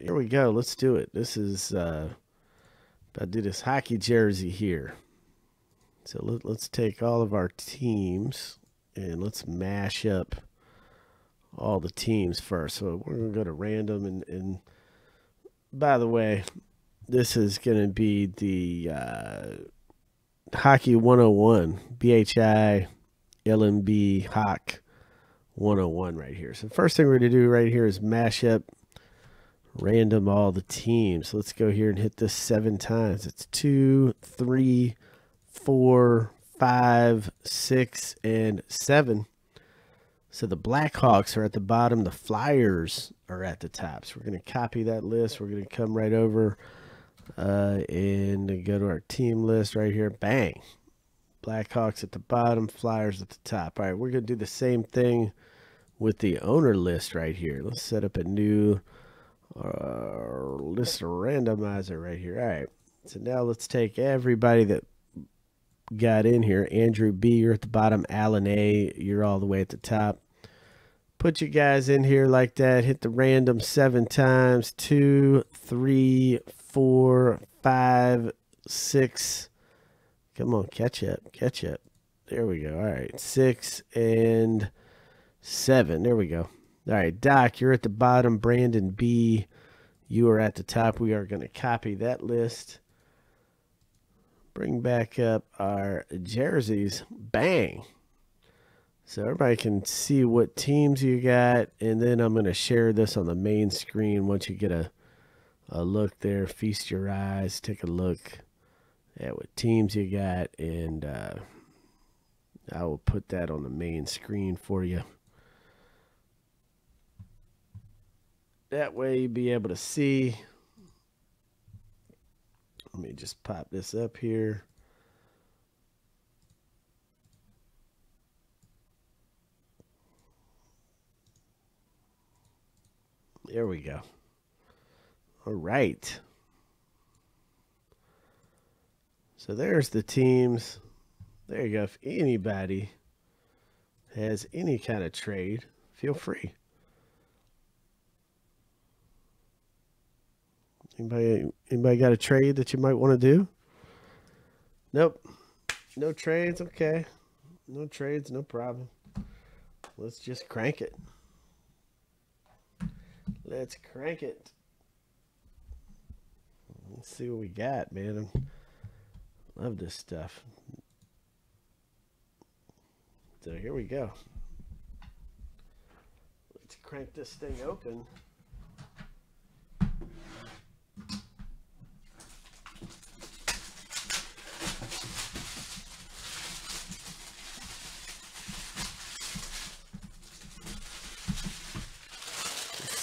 here we go. Let's do it. This is uh, to do this hockey jersey here. So let, let's take all of our teams and let's mash up all the teams first. So we're gonna go to random and and by the way, this is gonna be the uh, hockey 101 BHI LMB HOCK 101 right here. So first thing we're going to do right here is mash up random all the teams. Let's go here and hit this seven times. It's two, three, four, five, six, and seven. So the Blackhawks are at the bottom. The Flyers are at the top. So we're going to copy that list. We're going to come right over uh, and go to our team list right here. Bang. Blackhawks at the bottom, Flyers at the top. All right, we're going to do the same thing with the owner list right here. Let's set up a new uh, list randomizer right here. All right, so now let's take everybody that got in here. Andrew B, you're at the bottom. Alan A, you're all the way at the top. Put you guys in here like that. Hit the random seven times. Two, three, four, five, six. Come on, catch up, catch up. There we go. All right, six and seven. There we go. All right, Doc, you're at the bottom. Brandon B, you are at the top. We are going to copy that list. Bring back up our jerseys. Bang. So everybody can see what teams you got. And then I'm going to share this on the main screen once you get a, a look there. Feast your eyes. Take a look at what teams you got. And uh, I will put that on the main screen for you. That way you'll be able to see. Let me just pop this up here. There we go. All right. So there's the teams. There you go. If anybody has any kind of trade, feel free. Anybody anybody got a trade that you might want to do? Nope. No trades, okay. No trades, no problem. Let's just crank it. Let's crank it. Let's see what we got, man. I love this stuff. So here we go. Let's crank this thing open.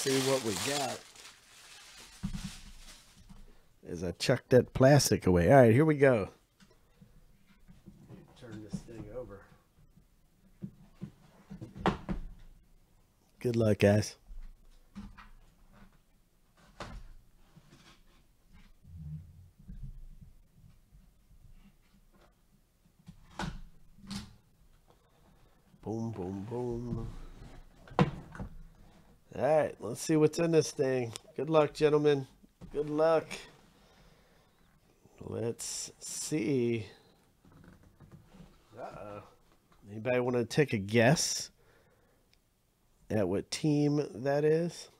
See what we got. As I chuck that plastic away. All right, here we go. Turn this thing over. Good luck, guys. Boom, boom, boom. All right, let's see what's in this thing. Good luck, gentlemen. Good luck. Let's see. Uh-oh. Anybody want to take a guess at what team that is?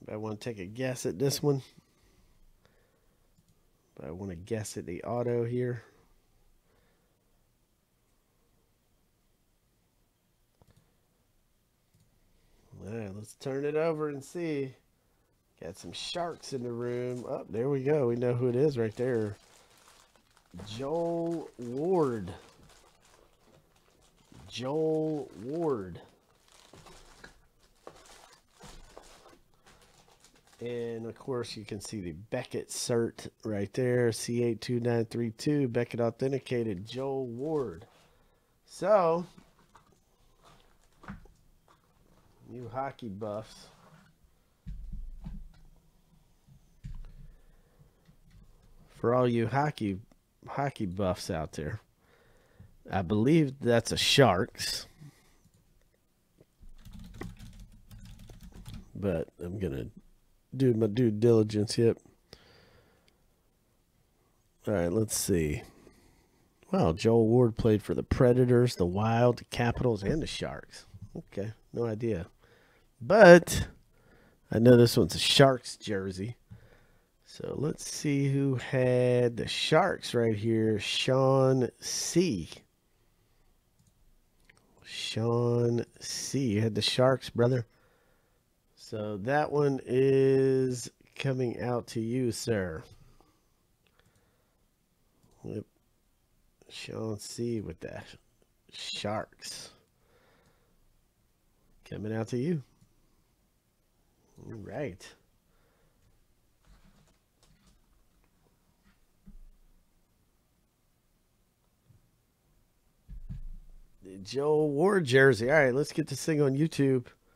Anybody want to take a guess at this one? I want to guess at the auto here. Right, let's turn it over and see. Got some sharks in the room. Oh, there we go. We know who it is right there. Joel Ward. Joel Ward. And of course, you can see the Beckett cert right there. C82932, Beckett authenticated, Joel Ward. So, you hockey buffs. For all you hockey hockey buffs out there. I believe that's a Sharks. but I'm gonna do my due diligence. Yep. All right, let's see. Wow, Joel Ward played for the Predators, the Wild, the Capitals, and the Sharks. Okay, no idea. But I know this one's a Sharks jersey. So let's see who had the Sharks right here. Sean C. Sean C. You had the Sharks, brother. So that one is coming out to you, sir. Yep. Sean C with the Sharks. Coming out to you. All right. Joe Ward jersey. All right, let's get this thing on YouTube.